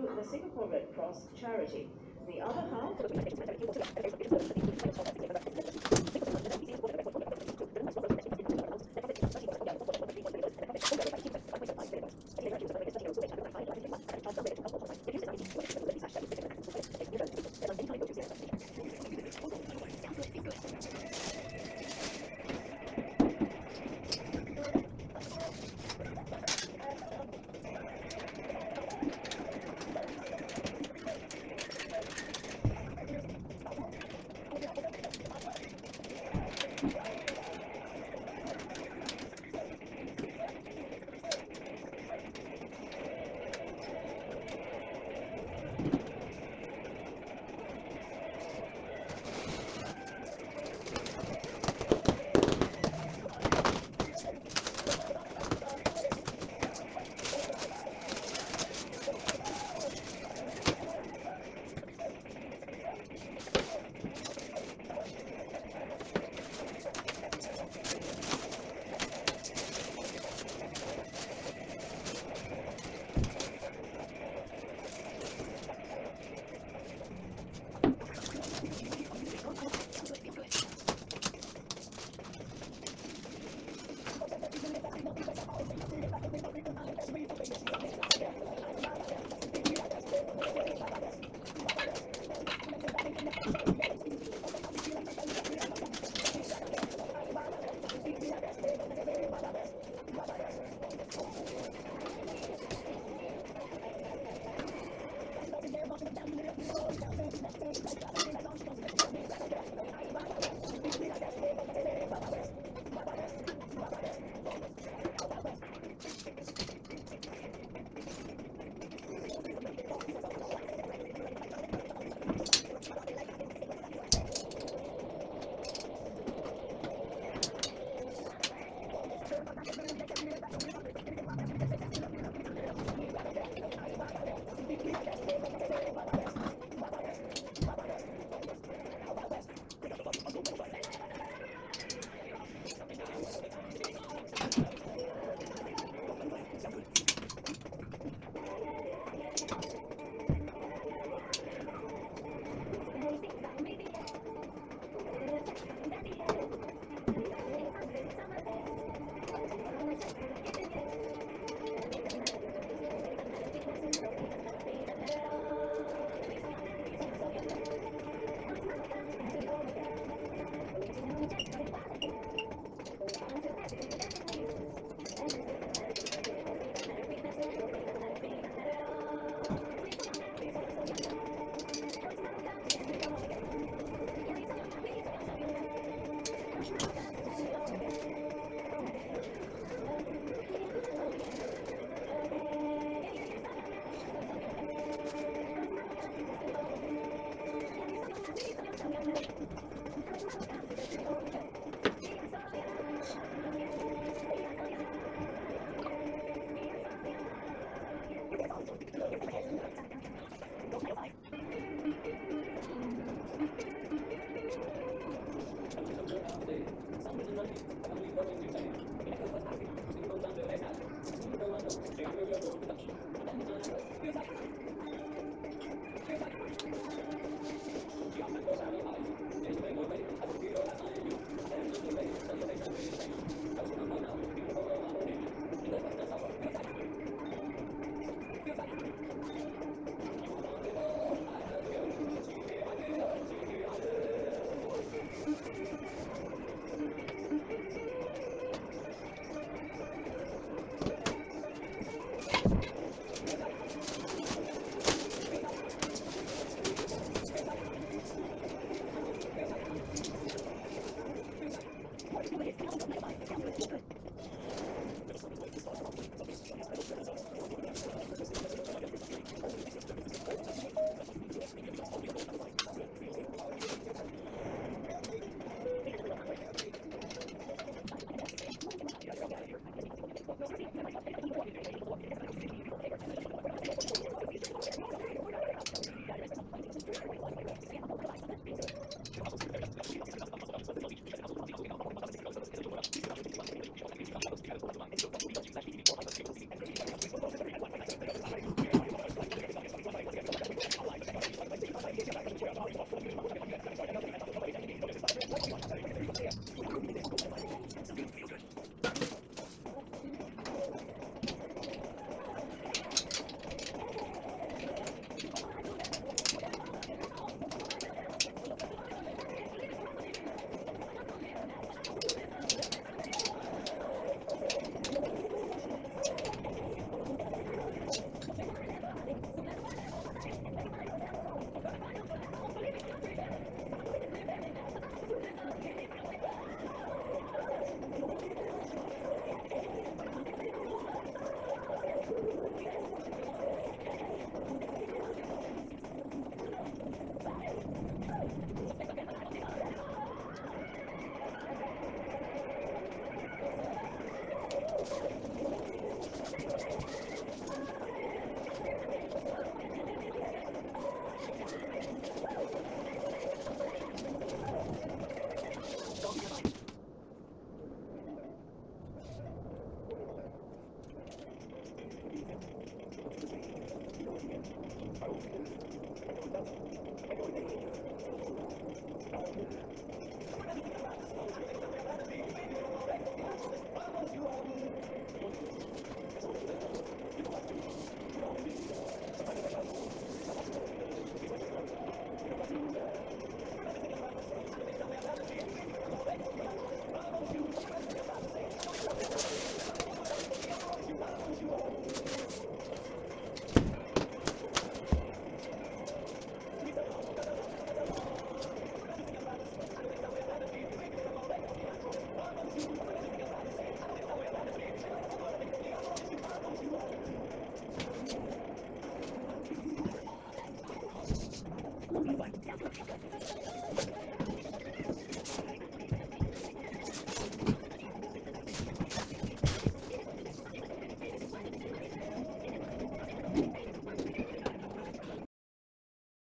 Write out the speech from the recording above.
through the Singapore Red Cross charity. The other half Thank you.